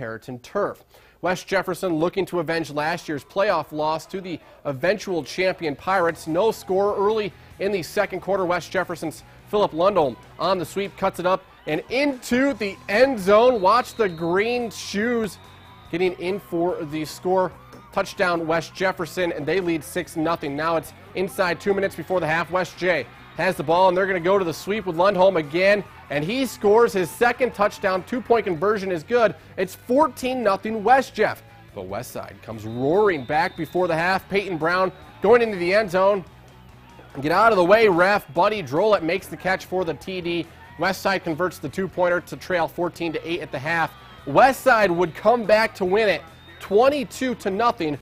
Tarleton turf. West Jefferson looking to avenge last year's playoff loss to the eventual champion Pirates. No score early in the second quarter. West Jefferson's Philip Lundholm on the sweep cuts it up and into the end zone. Watch the green shoes getting in for the score. Touchdown West Jefferson, and they lead 6 0. Now it's inside two minutes before the half. West J has the ball, and they're going to go to the sweep with Lundholm again, and he scores his second touchdown. Two point conversion is good. It's 14 0 West Jeff. But West Side comes roaring back before the half. Peyton Brown going into the end zone. Get out of the way, ref. Buddy Drolet makes the catch for the TD. West Side converts the two pointer to trail 14 to 8 at the half. West Side would come back to win it 22 to nothing.